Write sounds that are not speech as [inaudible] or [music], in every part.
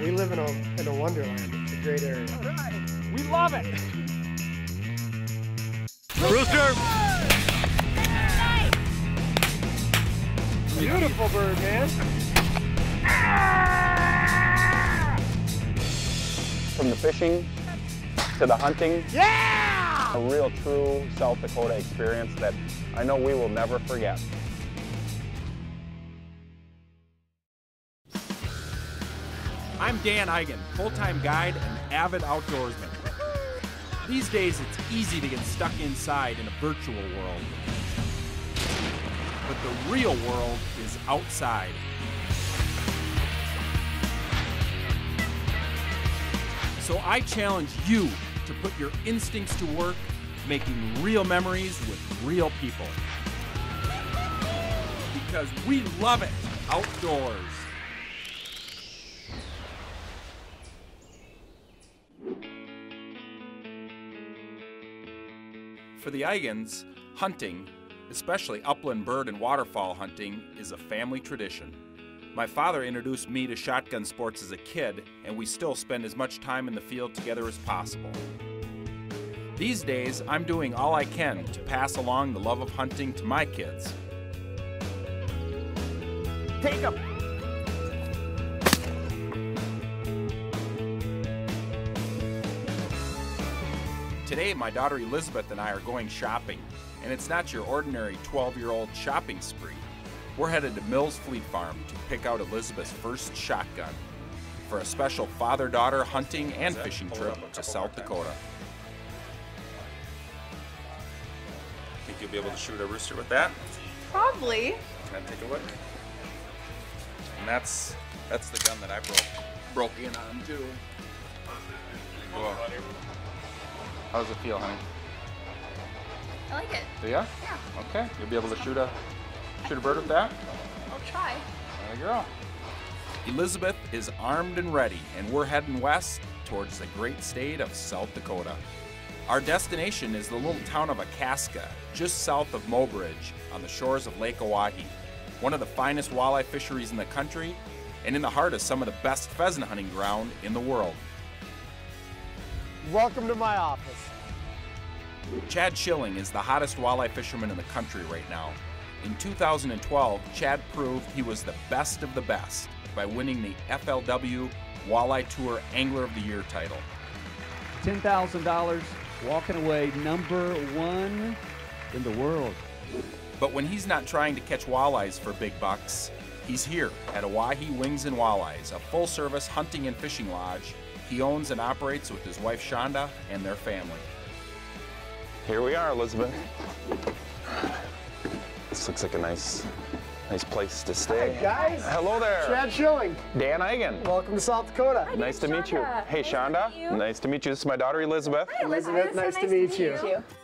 We live in a, in a wonderland. It's a great area. All right. We love it. Rooster! Beautiful bird, man. From the fishing to the hunting, Yeah! a real true South Dakota experience that I know we will never forget. I'm Dan Eigen, full-time guide and avid outdoorsman. These days, it's easy to get stuck inside in a virtual world. But the real world is outside. So I challenge you to put your instincts to work, making real memories with real people. Because we love it outdoors. For the Eigens, hunting, especially upland bird and waterfowl hunting, is a family tradition. My father introduced me to shotgun sports as a kid, and we still spend as much time in the field together as possible. These days, I'm doing all I can to pass along the love of hunting to my kids. Take 'em! Today, my daughter Elizabeth and I are going shopping, and it's not your ordinary 12 year old shopping spree. We're headed to Mills Fleet Farm to pick out Elizabeth's first shotgun for a special father daughter hunting and fishing trip to South Dakota. Think you'll be able to shoot a rooster with that? Probably. Can I take a look? And that's that's the gun that I broke broke in on too. Whoa. How does it feel, honey? I like it. Do ya? Yeah. Okay. You'll be able to shoot a shoot a bird with that? I'll try. There you go. Elizabeth is armed and ready, and we're heading west towards the great state of South Dakota. Our destination is the little town of Akaska, just south of Mobridge, on the shores of Lake Oahe, one of the finest walleye fisheries in the country, and in the heart of some of the best pheasant hunting ground in the world. Welcome to my office. Chad Schilling is the hottest walleye fisherman in the country right now. In 2012, Chad proved he was the best of the best by winning the FLW Walleye Tour Angler of the Year title. $10,000, walking away number one in the world. But when he's not trying to catch walleyes for big bucks, he's here at Oahe Wings and Walleyes, a full service hunting and fishing lodge he owns and operates with his wife Shonda and their family. Here we are, Elizabeth. This looks like a nice, nice place to stay. Hey, guys. Hello there. Chad Schilling. Dan Eigen. Welcome to South Dakota. Nice to meet you. Hey, Nice to Shonda. meet you. Nice to meet you. This is my daughter, Elizabeth. Elizabeth, nice, to, meet, you.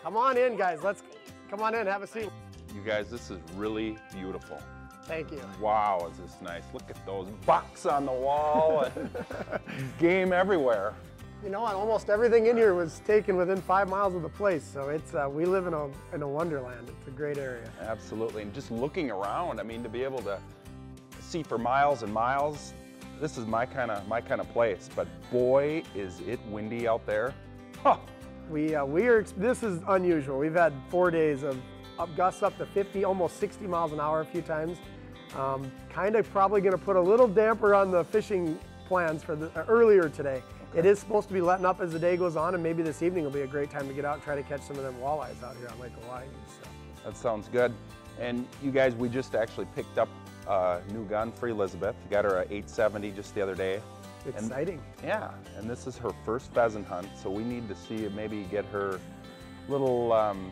Come on in, guys. Let's come on in. Have a seat. You guys, this is really beautiful. Thank you. Wow, is this nice. Look at those bucks on the wall and [laughs] game everywhere. You know, almost everything in here was taken within five miles of the place. So it's uh, we live in a in a wonderland. It's a great area. Absolutely, and just looking around, I mean, to be able to see for miles and miles, this is my kind of my kind of place. But boy, is it windy out there. Huh. We uh, we are. This is unusual. We've had four days of up gusts up to 50, almost 60 miles an hour a few times. Um, kind of probably going to put a little damper on the fishing plans for the uh, earlier today. It is supposed to be letting up as the day goes on, and maybe this evening will be a great time to get out and try to catch some of them walleyes out here on Lake Oahe. So. That sounds good. And you guys, we just actually picked up a new gun for Elizabeth. Got her a 870 just the other day. And- Exciting. Yeah, and this is her first pheasant hunt, so we need to see maybe get her little, um,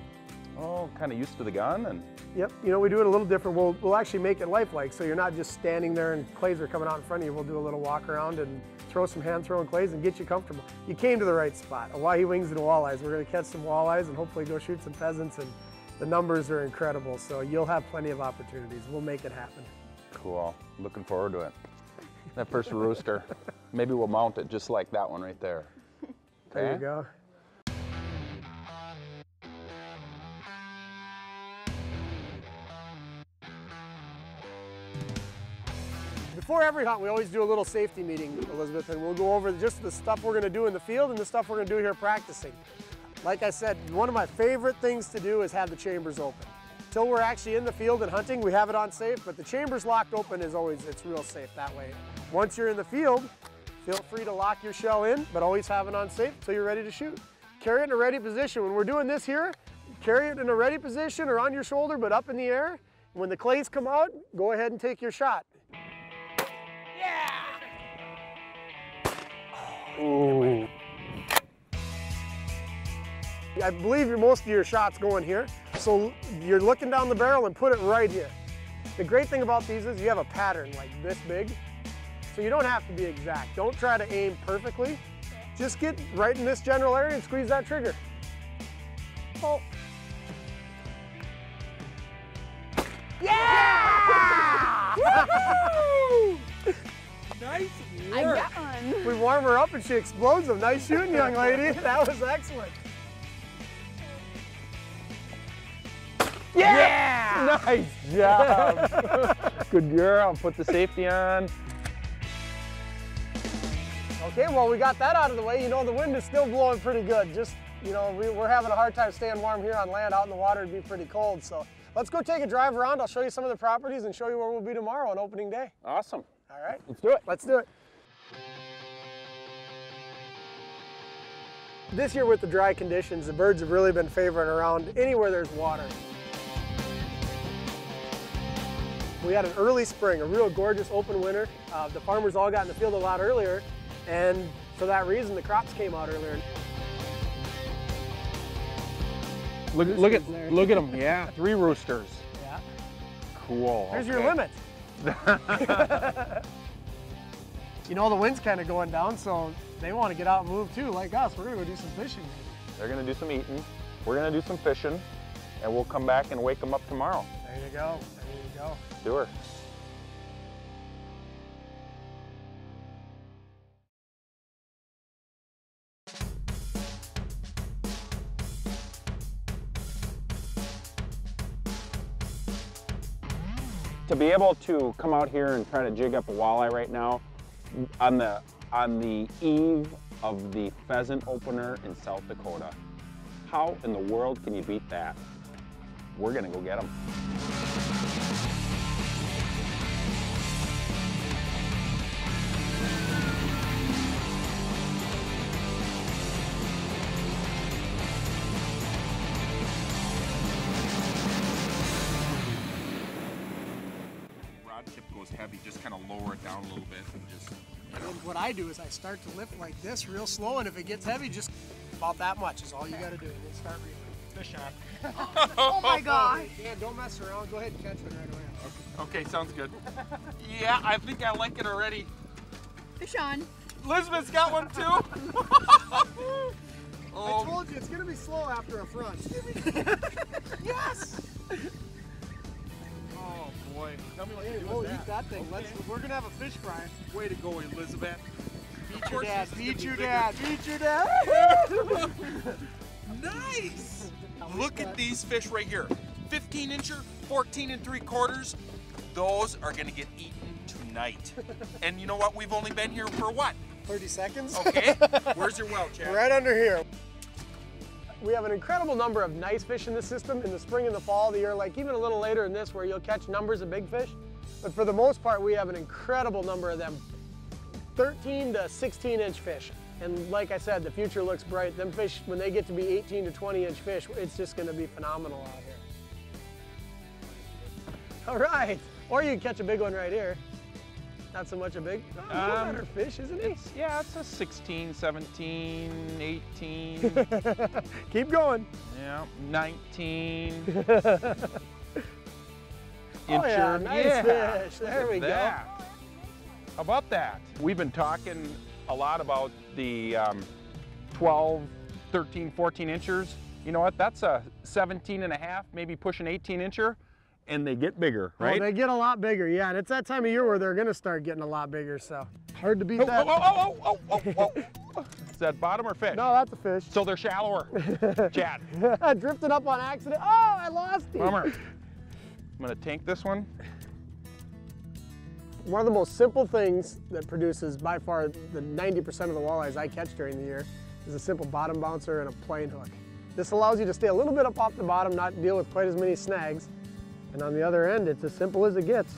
oh, kind of used to the gun and Yep, you know, we do it a little different. We'll, we'll actually make it lifelike, so you're not just standing there and clays are coming out in front of you. We'll do a little walk around and throw some hand throwing clays and get you comfortable. You came to the right spot. Oahe Wings and Walleyes. We're going to catch some walleyes and hopefully go shoot some pheasants, and the numbers are incredible, so you'll have plenty of opportunities. We'll make it happen. cool. Looking forward to it. That first rooster, [laughs] maybe we'll mount it just like that one right there. There you go. Before every hunt, we always do a little safety meeting, Elizabeth, and we'll go over just the stuff we're gonna do in the field and the stuff we're gonna do here practicing. Like I said, one of my favorite things to do is have the chambers open. Till we're actually in the field and hunting, we have it on safe, but the chambers locked open is always, it's real safe that way. Once you're in the field, feel free to lock your shell in, but always have it on safe till you're ready to shoot. Carry it in a ready position. When we're doing this here, carry it in a ready position or on your shoulder, but up in the air. When the clays come out, go ahead and take your shot. Ooh. I believe your, most of your shots going here. So you're looking down the barrel and put it right here. The great thing about these is you have a pattern like this big. So you don't have to be exact. Don't try to aim perfectly. Just get right in this general area and squeeze that trigger. Oh. Yeah! [laughs] [laughs] Nice I got one. We warm her up and she explodes them. Nice shooting, young lady. [laughs] That was excellent. Yeah! Nice job. [laughs] Good girl. Put the safety on. Okay, well, we got that out of the way. You know, the wind is still blowing pretty good. Just, you know, we, we're having a hard time staying warm here on land. Out in the water, it'd be pretty cold. So let's go take a drive around. I'll show you some of the properties and show you where we'll be tomorrow on opening day. Awesome. All right, Let's do it. let's do it. This year with the dry conditions, the birds have really been favoring around anywhere there's water. We had an early spring, a real gorgeous open winter. Uh, the farmers all got in the field a lot earlier, and for that reason, the crops came out earlier. Look, look at look at them. Yeah, three roosters. [laughs] Yeah. Cool. There's your limit. [laughs] [laughs] you know, the wind's kind of going down, so they want to get out and move too, like us. We're going to go do some fishing. They're gonna do some eating. We're gonna do some fishing, and we'll come back and wake them up tomorrow. There you go. There you go. Do her. To be able to come out here and try to jig up a walleye right now, on the on the eve of the pheasant opener in South Dakota, how in the world can you beat that? We're gonna go get them. Goes heavy, just kind of lower it down a little bit and just. And then what I do is I start to lift like this real slow, and if it gets heavy, just about that much is all you got to do. And then start reeling. Fish on. Oh my gosh. [laughs] Yeah, don't mess around. Go ahead and catch it right away. Okay, okay sounds good. yeah, I think I like it already. Fish on. Elizabeth's got one too. [laughs] [laughs] I oh, told you it's gonna be slow after a front. yes. Boy, tell me what Hey, to do we'll with eat that thing. Let's. We're gonna have a fish fry. Way to go, Elizabeth. Beat your dad. Beat your dad. Beat your dad. Nice. [laughs] Look at these fish right here. 15 incher, 14 and three quarters. Those are gonna get eaten tonight. [laughs] And you know what? We've only been here for what? 30 seconds. Okay. [laughs] Where's your well, Chad? Right under here. We have an incredible number of nice fish in the system in the spring and the fall of the year, like even a little later in this where you'll catch numbers of big fish. But for the most part, we have an incredible number of them 13 to 16 inch fish. And like I said, the future looks bright. Them fish, when they get to be 18 to 20 inch fish, it's just gonna be phenomenal out here. All right, or you can catch a big one right here. Not so much a big, oh, Um, better fish, isn't he? Yeah, it's a 16, 17, 18, [laughs] Keep going. yeah, 19. [laughs] Oh yeah, nice Yeah, fish. There look we at go. How about that? We've been talking a lot about the um, 12, 13, 14 inchers. You know what? That's a 17 and a half, maybe pushing 18 incher, and they get bigger, Oh, right? they get a lot bigger, yeah, and it's that time of year where they're gonna start getting a lot bigger, so hard to beat Oh, that. oh, oh, oh, oh, oh, oh. oh. Is that bottom or fish? No, that's a fish. So they're shallower. [laughs] Chad, [laughs] Drifted up on accident. Oh, I lost him. bummer. I'm gonna tank this one. one of the most simple things that produces by far the 90% of the walleyes I catch during the year is a simple bottom bouncer and a plain hook. This allows you to stay a little bit up off the bottom, not deal with quite as many snags. And on the other end, it's as simple as it gets.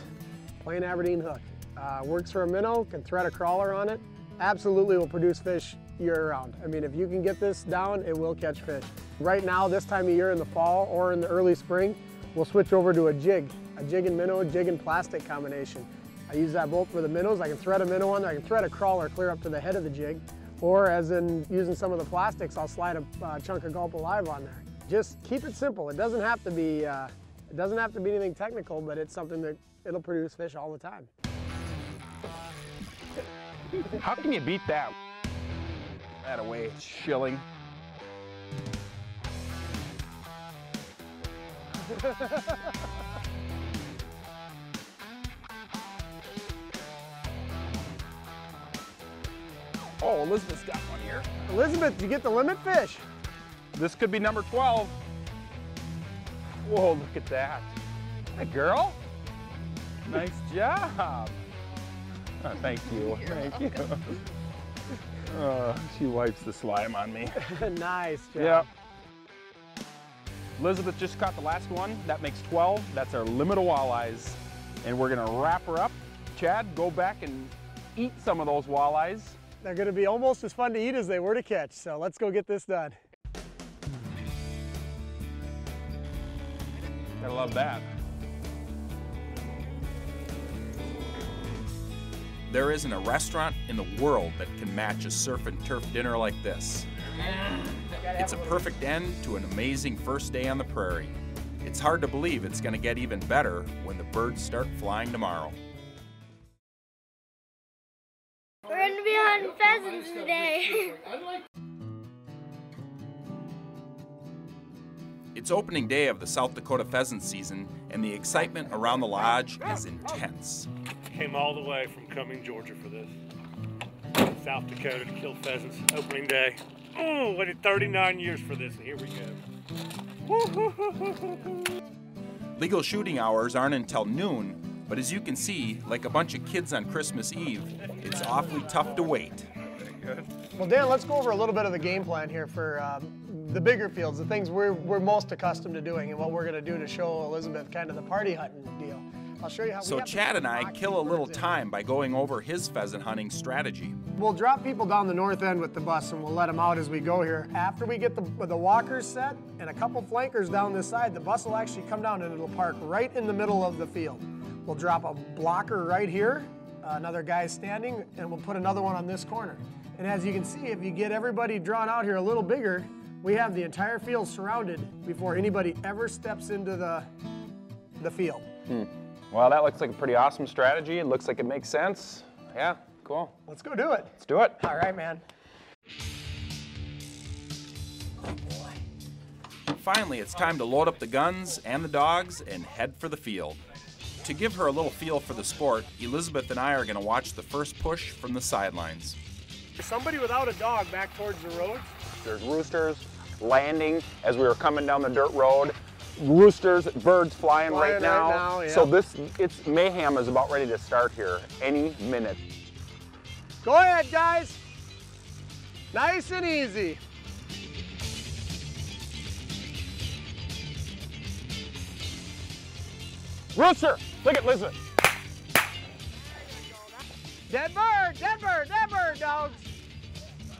Plain Aberdeen hook. Uh, works for a minnow, can thread a crawler on it. Absolutely will produce fish year round. I mean, if you can get this down, it will catch fish. Right now, this time of year in the fall or in the early spring, we'll switch over to a jig, a jig and minnow, jig and plastic combination. I use that both for the minnows. I can thread a minnow on there. I can thread a crawler clear up to the head of the jig. Or as in using some of the plastics, I'll slide a uh, chunk of gulp alive on there. Just keep it simple. It doesn't have to be, uh, it doesn't have to be anything technical, but it's something that it'll produce fish all the time. How can you beat that? That away, Schilling. oh, Elizabeth's got one here. Elizabeth, you get the limit fish? This could be number 12. Whoa, look at that. Hey, girl. Nice job. Oh, thank you. Thank you. Uh, [laughs] she wipes the slime on me. [laughs] nice job. Yep. Elizabeth just caught the last one. That makes 12. That's our limit of walleyes. And we're gonna wrap her up. Chad, go back and eat some of those walleyes. They're gonna be almost as fun to eat as they were to catch, so let's go get this done. I love that. There isn't a restaurant in the world that can match a surf and turf dinner like this. It's a perfect end to an amazing first day on the prairie. It's hard to believe it's going to get even better when the birds start flying tomorrow. We're going to be hunting pheasants today. [laughs] It's opening day of the South Dakota pheasant season, and the excitement around the lodge is intense. Came all the way from Cumming, Georgia for this. South Dakota to kill pheasants, opening day. Oh, waited 39 years for this, and here we go. Legal shooting hours aren't until noon, but as you can see, like a bunch of kids on Christmas Eve, it's awfully tough to wait. Well, Dan, let's go over a little bit of the game plan here for um, the bigger fields, the things we're, we're most accustomed to doing and what we're gonna do to show Elizabeth kind of the party hunting deal. I'll show you how So Chad and I kill a little in. time by going over his pheasant hunting strategy. We'll drop people down the north end with the bus and we'll let them out as we go here. After we get the, the walkers set and a couple flankers down this side, the bus will actually come down and it'll park right in the middle of the field. We'll drop a blocker right here, another guy standing, and we'll put another one on this corner. And as you can see, if you get everybody drawn out here a little bigger, we have the entire field surrounded before anybody ever steps into the, the field. Hmm. Well, that looks like a pretty awesome strategy. It looks like it makes sense. Yeah, cool. Let's go do it. Let's do it. All right, man. Finally, it's time to load up the guns and the dogs and head for the field. To give her a little feel for the sport, Elizabeth and I are going to watch the first push from the sidelines. Somebody without a dog back towards the road. There's roosters landing as we were coming down the dirt road. Roosters, birds flying, Flying right right now. now, yeah. So this, it's mayhem is about ready to start here any minute. Go ahead, guys. Nice and easy. Rooster, look at Elizabeth. Dead bird, dead bird, dead bird, dogs.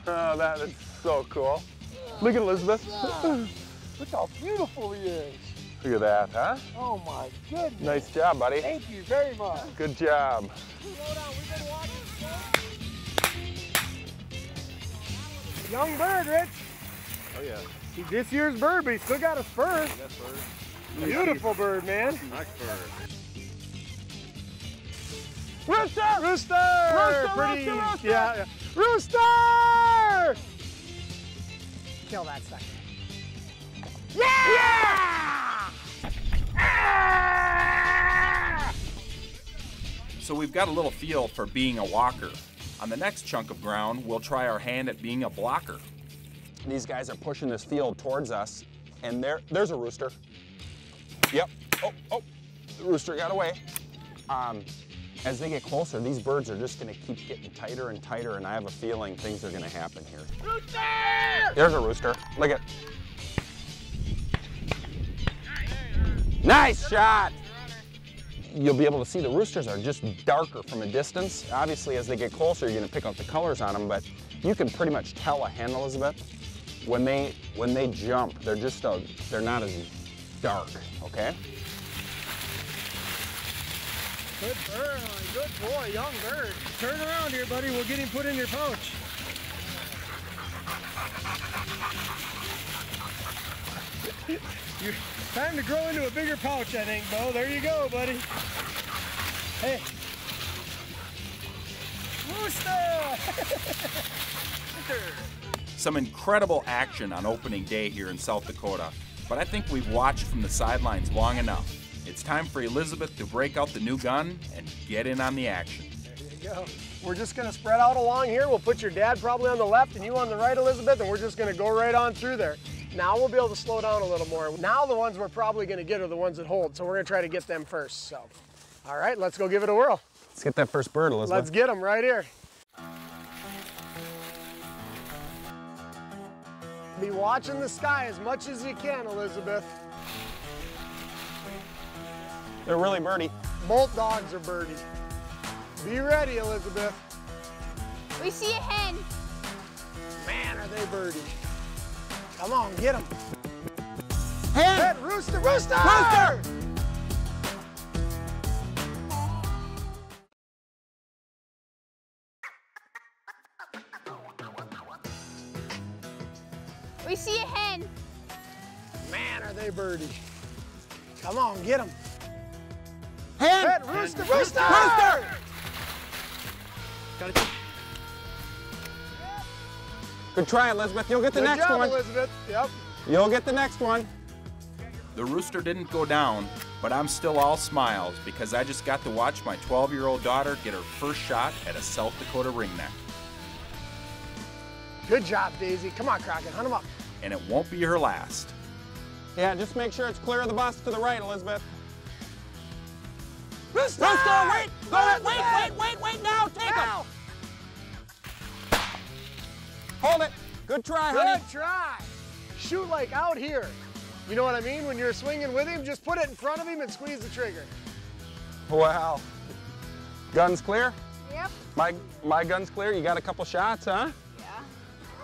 Oh, that is so cool. Look at Elizabeth. [laughs] look how beautiful he is. Look at that, huh? Oh my goodness. Nice job, buddy. Thank you very much. Good job. Young bird, Rich. Oh, yeah. He's this year's bird, but he still got a spur. That's bird. Beautiful bird, man. Nice bird. Rooster! Rooster! Rooster, Pretty, rooster, rooster! Yeah, yeah. Rooster! Kill that sucker. Yeah! Ah! So we've got a little feel for being a walker. On the next chunk of ground, we'll try our hand at being a blocker. These guys are pushing this field towards us, and there, there's a rooster. Yep. Oh, oh, the rooster got away. Um, As they get closer, these birds are just gonna keep getting tighter and tighter, and I have a feeling things are gonna happen here. Rooster! There's a rooster. Look at. Nice shot! You'll be able to see the roosters are just darker from a distance. Obviously, as they get closer, you're gonna pick out the colors on them, but you can pretty much tell a hen, Elizabeth, when they when they jump, they're just a, they're not as dark, okay? Good bird, good boy, young bird. Turn around here, buddy. We'll get him put in your pouch. You're time to grow into a bigger pouch, I think, Bo. There you go, buddy. Hey. Rooster! [laughs] Some incredible action on opening day here in South Dakota, but I think we've watched from the sidelines long enough. It's time for Elizabeth to break out the new gun and get in on the action. There you go. We're just gonna spread out along here. We'll put your dad probably on the left and you on the right, Elizabeth, and we're just gonna go right on through there. Now we'll be able to slow down a little more. Now the ones we're probably gonna get are the ones that hold, so we're gonna try to get them first, so. All right, let's go give it a whirl. Let's get that first bird, Elizabeth. Let's get them right here. Be watching the sky as much as you can, Elizabeth. They're really birdie. Both dogs are birdie. Be ready, Elizabeth. We see a hen. Man, are they birdie. Come on, get them. Hen! Head, rooster, rooster! Rooster! We see a hen. Man, are they birdie. Come on, get them. Hen! Head, rooster, rooster! Rooster! Good try, Elizabeth. You'll get the Good next job, one. Elizabeth. Yep. You'll get the next one. The rooster didn't go down, but I'm still all smiles because I just got to watch my 12 year old daughter get her first shot at a South Dakota ringneck. Good job, Daisy. Come on, Crockett, hunt them up. And it won't be her last. Yeah, just make sure it's clear of the bus to the right, Elizabeth. Rooster! Rooster, wait! Go Elizabeth! wait, wait, wait, wait, now! Take him! Hold it. Good try, honey. Good try. Shoot like out here. You know what I mean? When you're swinging with him, just put it in front of him and squeeze the trigger. Wow. Guns clear? Yep. My my gun's clear. You got a couple shots, huh? Yeah.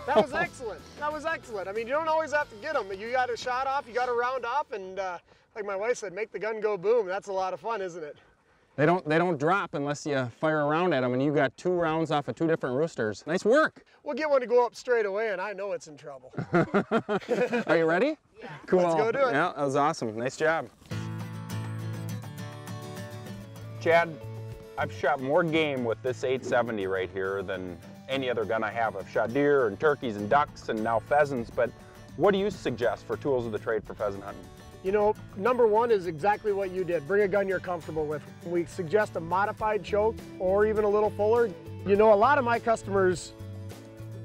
That was excellent. That was excellent. I mean, you don't always have to get them. But you got a shot off, you got a round off, and uh, like my wife said, make the gun go boom. That's a lot of fun, isn't it? They don't they don't drop unless you fire around at them, and you got two rounds off of two different roosters. Nice work. We'll get one to go up straight away, and I know it's in trouble. [laughs] Are you ready? Yeah. Cool. Let's go do it. Yeah, that was awesome. Nice job. Chad, I've shot more game with this 870 right here than any other gun I have. I've shot deer and turkeys and ducks and now pheasants, but what do you suggest for tools of the trade for pheasant hunting? You know, number one is exactly what you did. Bring a gun you're comfortable with. We suggest a modified choke or even a little fuller. You know, a lot of my customers,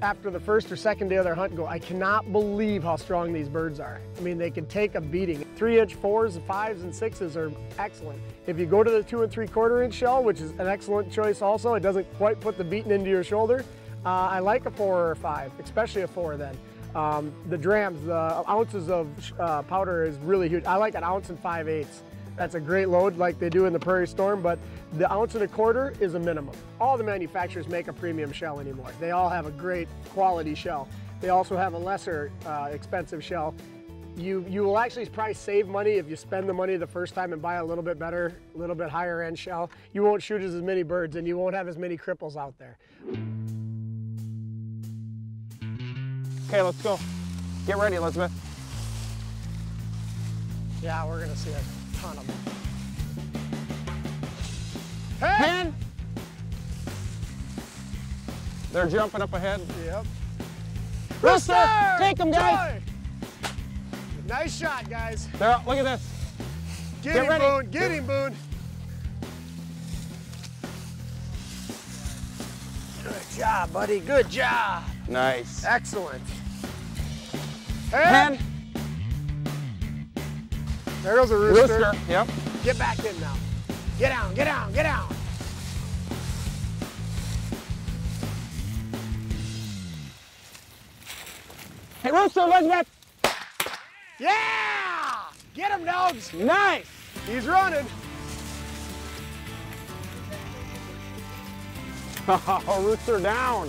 after the first or second day of their hunt, go, I cannot believe how strong these birds are. I mean, they can take a beating. Three inch fours, fives, and sixes are excellent. If you go to the two and three quarter inch shell, which is an excellent choice also, it doesn't quite put the beating into your shoulder. Uh, I like a four or a five, especially a four then. Um, the drams, the ounces of uh, powder is really huge. I like an ounce and five eighths. That's a great load like they do in the Prairie Storm, but the ounce and a quarter is a minimum. All the manufacturers make a premium shell anymore. They all have a great quality shell. They also have a lesser uh, expensive shell. You, you will actually probably save money if you spend the money the first time and buy a little bit better, a little bit higher end shell. You won't shoot as many birds and you won't have as many cripples out there. Okay, let's go. Get ready, Elizabeth. Yeah, we're gonna see a ton of them. Hen! They're jumping up ahead. Yep. Rooster! Take them, guys! Nice shot, guys. They're. Look at this. Get, Get him, ready. Boone. Get him, Boone. Good job, buddy. Good job. Nice. Excellent. And, there goes a rooster. rooster. Yep. Get back in now. Get down, get down, get down. Hey, Rooster, Elizabeth. Yeah! Get him, dogs. Nice. He's running. [laughs] Oh, are down.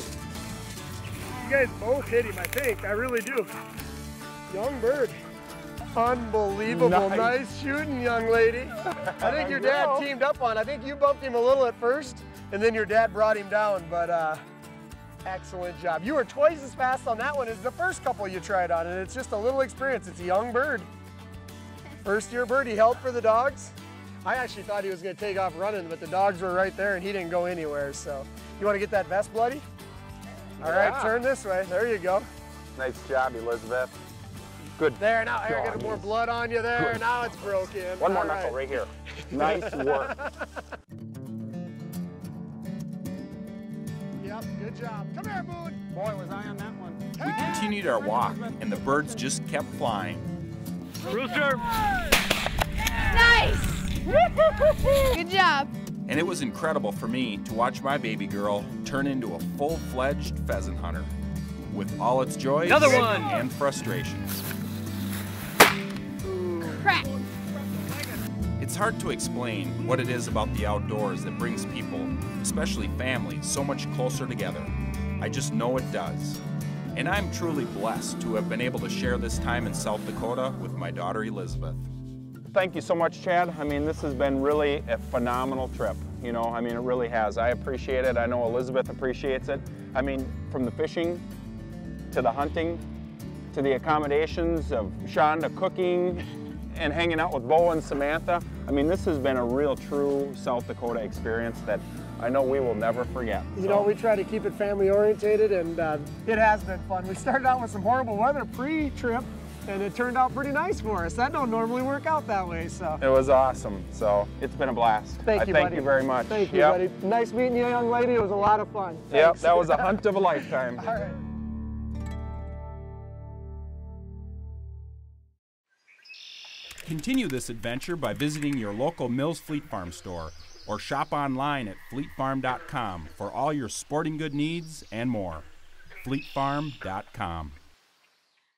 You guys both hit him, I think. I really do. Young bird. Unbelievable. Nice. Nice, shooting, young lady. I think [laughs] your dad teamed up on. I think you bumped him a little at first, and then your dad brought him down, but uh, excellent job. You were twice as fast on that one as the first couple you tried on, and it's just a little experience. It's a young bird. First year bird, he held for the dogs. I actually thought he was gonna take off running, but the dogs were right there and he didn't go anywhere, so. You wanna get that vest bloody? All right, Yeah. turn this way. There you go. Nice job, Elizabeth. Good. There, now here, got more blood on you there. Good. Now it's broken. One more All knuckle right here. [laughs] Nice work. Yep, good job. Come here, Boone. Boy, was I on that one. We continued our walk, and the birds just kept flying. Rooster! Nice! Good job. And it was incredible for me to watch my baby girl turn into a full-fledged pheasant hunter with all its joys Another one. and frustrations. Crack. It's hard to explain what it is about the outdoors that brings people, especially families, so much closer together. I just know it does. And I'm truly blessed to have been able to share this time in South Dakota with my daughter Elizabeth. Thank you so much, Chad. I mean, this has been really a phenomenal trip. You know, I mean, it really has. I appreciate it. I know Elizabeth appreciates it. I mean, from the fishing to the hunting to the accommodations of Shonda cooking [laughs] and hanging out with Bo and Samantha. I mean, this has been a real, true South Dakota experience that I know we will never forget. You So, know, we try to keep it family orientated and uh, it has been fun. We started out with some horrible weather pre-trip and it turned out pretty nice for us. That don't normally work out that way, so. it was awesome. So it's been a blast. Thank I you, thank buddy. you very much. Thank you, Yep. buddy. Nice meeting you, young lady. It was a lot of fun. Yep, that was a [laughs] hunt of a lifetime. All right. Continue this adventure by visiting your local Mills Fleet Farm store or shop online at fleetfarm.com for all your sporting good needs and more. fleetfarm.com.